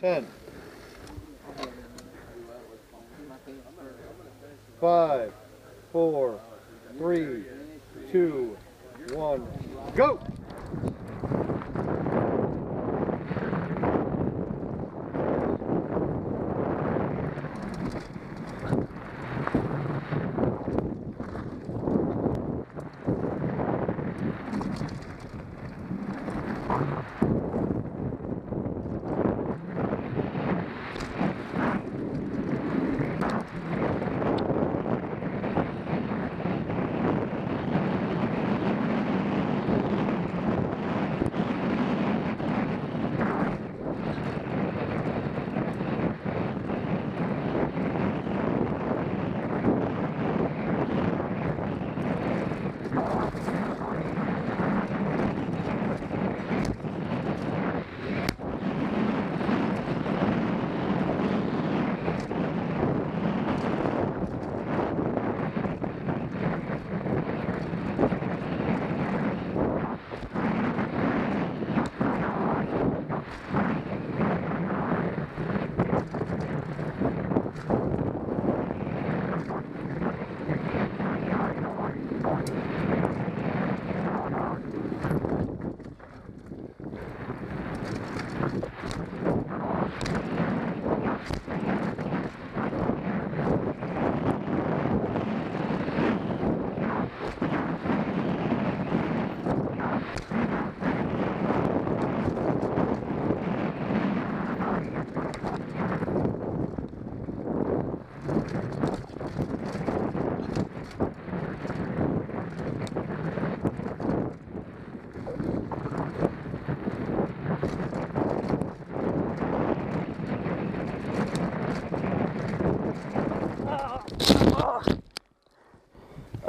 Ten. Five, four, three, two, one, go!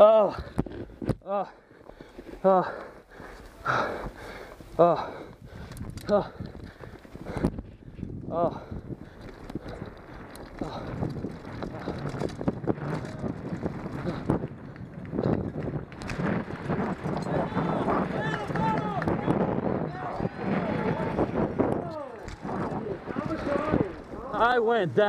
Oh, oh, oh, oh, oh, oh. I went down.